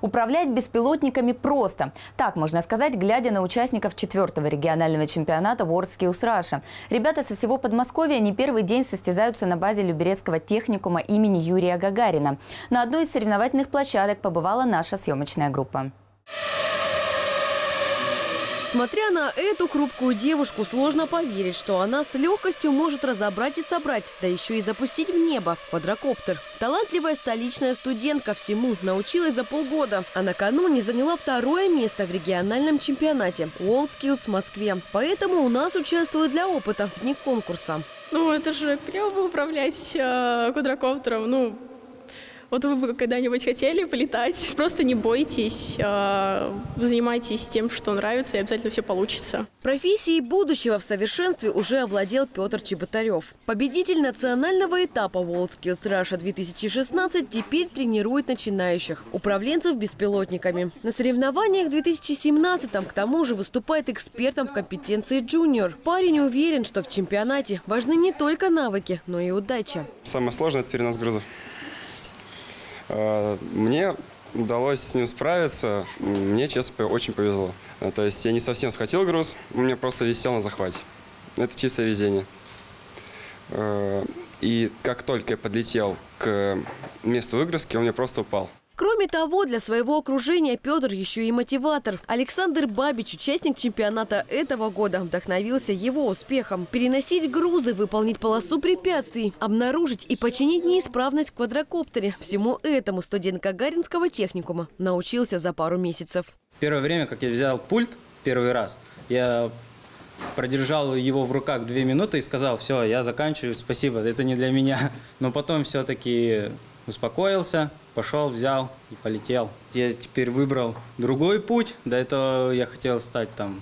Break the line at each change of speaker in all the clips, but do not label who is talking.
Управлять беспилотниками просто. Так можно сказать, глядя на участников четвертого регионального чемпионата WorldSkills Russia. Ребята со всего Подмосковья не первый день состязаются на базе Люберецкого техникума имени Юрия Гагарина. На одной из соревновательных площадок побывала наша съемочная группа.
Смотря на эту хрупкую девушку, сложно поверить, что она с легкостью может разобрать и собрать, да еще и запустить в небо квадрокоптер. Талантливая столичная студентка всему научилась за полгода, а накануне заняла второе место в региональном чемпионате WorldSkills в Москве. Поэтому у нас участвуют для опыта в дни конкурса.
Ну, это же клево управлять э, квадрокоптером. Ну, вот вы бы когда-нибудь хотели полетать? Просто не бойтесь, э, занимайтесь тем, что нравится, и обязательно все получится.
Профессией будущего в совершенстве уже овладел Петр Чеботарев. Победитель национального этапа WorldSkills Russia 2016 теперь тренирует начинающих, управленцев беспилотниками. На соревнованиях 2017-м к тому же выступает экспертом в компетенции джуниор. Парень уверен, что в чемпионате важны не только навыки, но и удача.
Самое сложное – это перенос грузов. Э, мне удалось с ним справиться. Мне, честно, очень повезло. Э, то есть я не совсем схватил груз, у меня просто висел на захвате. Это чистое везение. Э, и как только я подлетел к месту выгрузки, он мне просто упал.
Кроме того, для своего окружения Петр еще и мотиватор. Александр Бабич, участник чемпионата этого года, вдохновился его успехом. Переносить грузы, выполнить полосу препятствий, обнаружить и починить неисправность в квадрокоптере. Всему этому студент Гагаринского техникума научился за пару месяцев.
Первое время, как я взял пульт первый раз, я продержал его в руках две минуты и сказал, все, я заканчиваю, спасибо, это не для меня. Но потом все-таки успокоился, пошел, взял и полетел. Я теперь выбрал другой путь. До этого я хотел стать там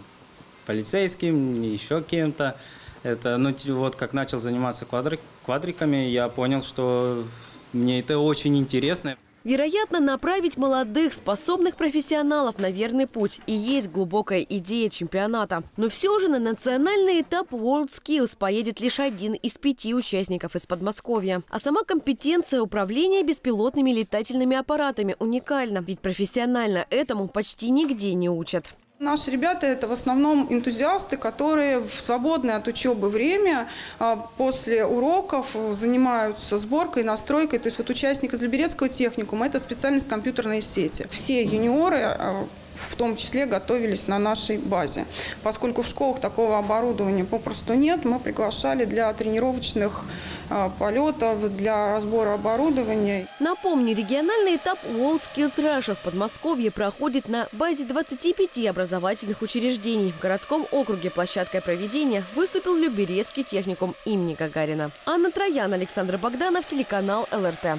полицейским, еще кем-то. Это, ну, вот как начал заниматься квадрик, квадриками, я понял, что мне это очень интересно.
Вероятно, направить молодых, способных профессионалов на верный путь и есть глубокая идея чемпионата. Но все же на национальный этап WorldSkills поедет лишь один из пяти участников из Подмосковья. А сама компетенция управления беспилотными летательными аппаратами уникальна, ведь профессионально этому почти нигде не учат.
Наши ребята – это в основном энтузиасты, которые в свободное от учебы время а, после уроков занимаются сборкой, настройкой. То есть вот участник из Люберецкого техникума – это специальность компьютерной сети. Все юниоры а, в том числе готовились на нашей базе. Поскольку в школах такого оборудования попросту нет, мы приглашали для тренировочных э, полетов, для разбора оборудования.
Напомню, региональный этап WorldSkills Russia в Подмосковье проходит на базе 25 образовательных учреждений. В городском округе площадкой проведения выступил Люберецкий техникум имени Гагарина. Анна Троян, Александр Богданов, телеканал ЛРТ.